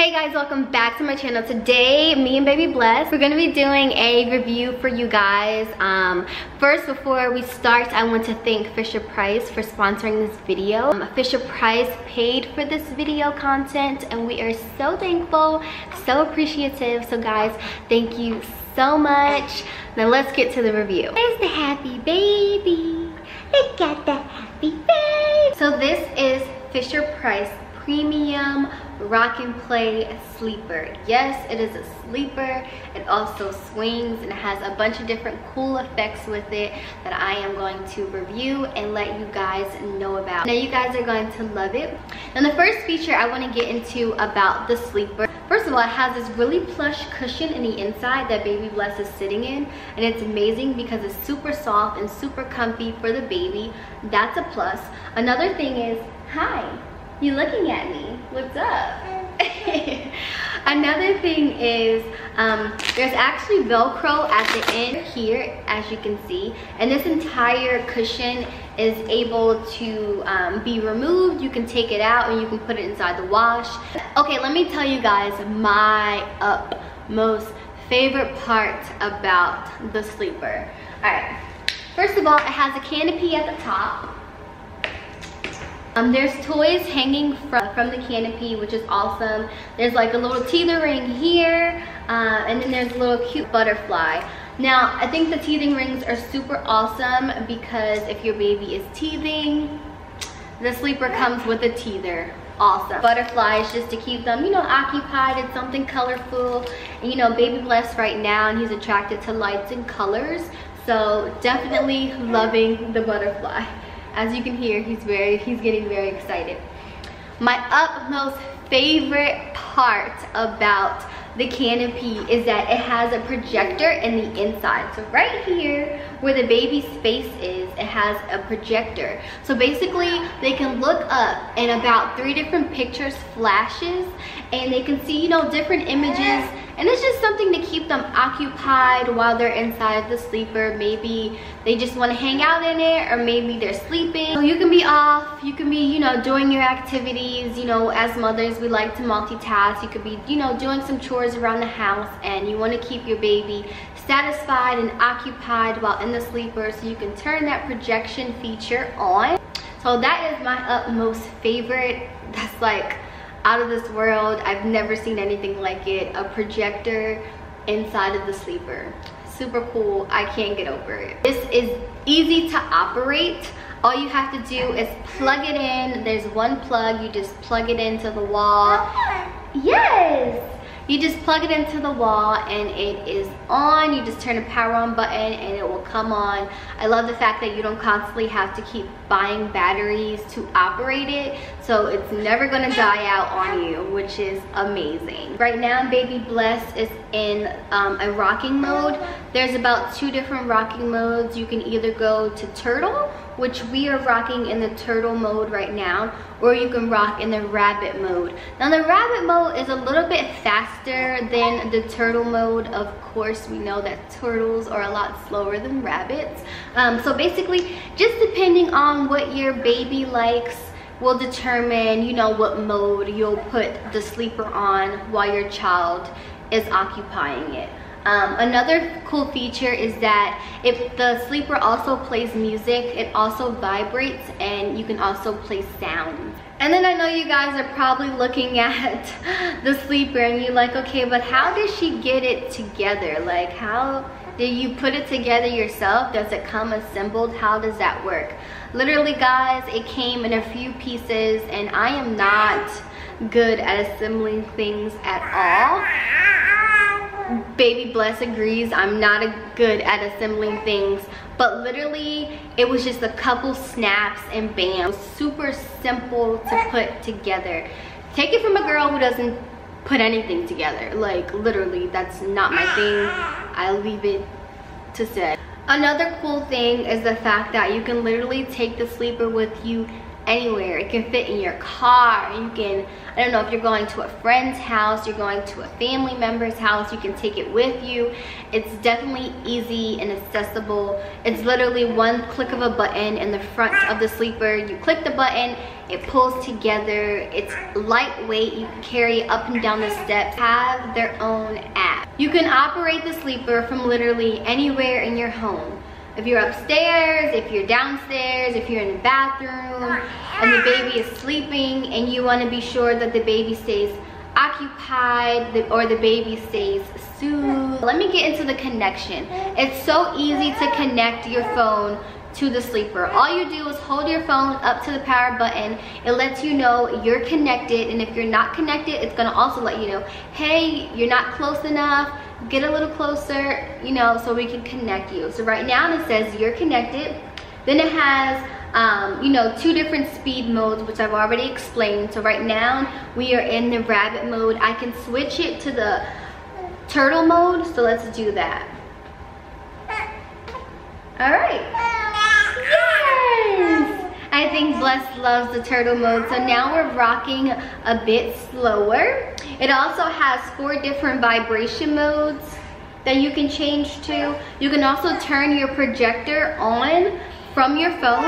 Hey guys, welcome back to my channel. Today, me and Baby Bless, we're gonna be doing a review for you guys. Um, first, before we start, I want to thank Fisher Price for sponsoring this video. Um, Fisher Price paid for this video content and we are so thankful, so appreciative. So guys, thank you so much. Now let's get to the review. There's the happy baby. Look at the happy baby. So this is Fisher Price Premium rock and play sleeper yes it is a sleeper it also swings and it has a bunch of different cool effects with it that i am going to review and let you guys know about now you guys are going to love it and the first feature i want to get into about the sleeper First of all, it has this really plush cushion in the inside that Baby Bless is sitting in. And it's amazing because it's super soft and super comfy for the baby. That's a plus. Another thing is, hi, you looking at me? What's up? Another thing is um, there's actually Velcro at the end here, as you can see. And this entire cushion is able to um, be removed. You can take it out and you can put it inside the wash. Okay, let me tell you guys my up most favorite part about the sleeper. All right, first of all, it has a canopy at the top. Um, there's toys hanging from, from the canopy, which is awesome. There's like a little teething ring here, uh, and then there's a little cute butterfly. Now, I think the teething rings are super awesome because if your baby is teething, the sleeper comes with a teether. Awesome. Butterflies just to keep them, you know, occupied. It's something colorful. And, you know, baby blessed right now and he's attracted to lights and colors. So definitely loving the butterfly as you can hear he's very he's getting very excited. My utmost favorite part about the canopy is that it has a projector in the inside. So right here where the baby's face is it has a projector. So basically they can look up and about three different pictures flashes and they can see you know different images. And it's just something to keep them occupied while they're inside the sleeper. Maybe they just want to hang out in it or maybe they're sleeping. So you can be off. You can be you know doing your activities you know as mothers we like to multitask. You could be you know doing some chores around the house and you want to keep your baby satisfied and occupied while in the sleeper so you can turn that projection feature on so that is my utmost favorite that's like out of this world. I've never seen anything like it. A projector inside of the sleeper. Super cool. I can't get over it. This is easy to operate. All you have to do is plug it in. There's one plug. You just plug it into the wall. Yes! You just plug it into the wall and it is on. You just turn the power on button and it will come on. I love the fact that you don't constantly have to keep buying batteries to operate it. So it's never gonna die out on you, which is amazing. Right now, Baby Bless is in um, a rocking mode. There's about two different rocking modes. You can either go to turtle which we are rocking in the turtle mode right now, or you can rock in the rabbit mode. Now the rabbit mode is a little bit faster than the turtle mode. Of course, we know that turtles are a lot slower than rabbits. Um, so basically, just depending on what your baby likes, will determine, you know, what mode you'll put the sleeper on while your child is occupying it. Um, another cool feature is that if the sleeper also plays music, it also vibrates and you can also play sound. And then I know you guys are probably looking at the sleeper and you're like, okay, but how does she get it together? Like how did you put it together yourself? Does it come assembled? How does that work? Literally guys, it came in a few pieces and I am not good at assembling things at all. Baby bless agrees i'm not a good at assembling things. But literally it was just a couple snaps and bam. Super simple to put together. Take it from a girl who doesn't put anything together. Like literally that's not my thing. I leave it to say another cool thing is the fact that you can literally take the sleeper with you anywhere. It can fit in your car. You can, I don't know if you're going to a friend's house, you're going to a family member's house, you can take it with you. It's definitely easy and accessible. It's literally one click of a button in the front of the sleeper. You click the button, it pulls together. It's lightweight. You can carry up and down the steps. Have their own app. You can operate the sleeper from literally anywhere in your home if you're upstairs, if you're downstairs, if you're in the bathroom and the baby is sleeping and you want to be sure that the baby stays occupied or the baby stays soothed. Let me get into the connection. It's so easy to connect your phone to the sleeper. All you do is hold your phone up to the power button. It lets you know you're connected and if you're not connected, it's gonna also let you know, hey, you're not close enough, get a little closer, you know, so we can connect you. So right now it says you're connected. Then it has, um, you know, two different speed modes, which I've already explained. So right now we are in the rabbit mode. I can switch it to the turtle mode, so let's do that. All right. I think Bless loves the turtle mode. So now we're rocking a bit slower. It also has four different vibration modes that you can change to. You can also turn your projector on from your phone.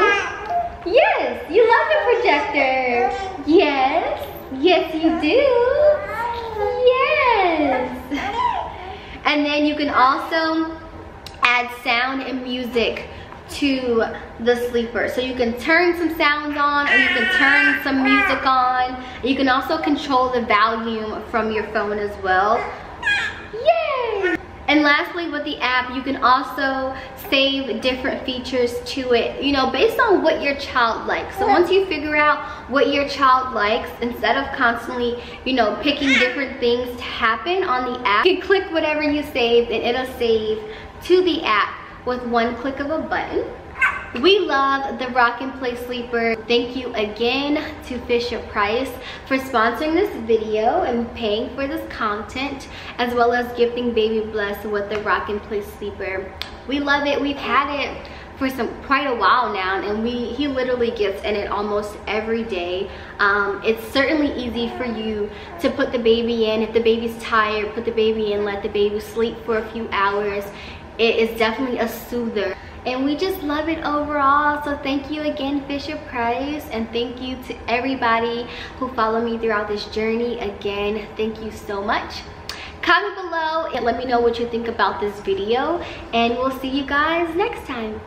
Yes, you love the projector. Yes, yes you do. Yes. And then you can also add sound and music to the sleeper. So you can turn some sounds on or you can turn some music on. You can also control the volume from your phone as well. Yay! And lastly, with the app, you can also save different features to it, you know, based on what your child likes. So once you figure out what your child likes, instead of constantly, you know, picking different things to happen on the app, you can click whatever you saved and it'll save to the app with one click of a button. We love the Rock and Play Sleeper. Thank you again to Fisher Price for sponsoring this video and paying for this content, as well as gifting Baby Bless with the Rock and Play Sleeper. We love it. We've had it for some quite a while now and we he literally gets in it almost every day um, it's certainly easy for you to put the baby in if the baby's tired put the baby in let the baby sleep for a few hours it is definitely a soother. And we just love it overall. So thank you again fisher price. And thank you to everybody who followed me throughout this journey. Again thank you so much. Comment below and let me know what you think about this video. And we'll see you guys next time